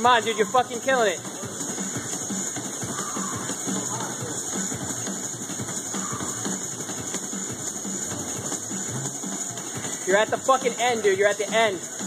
Come on, dude, you're fucking killing it. You're at the fucking end, dude. You're at the end.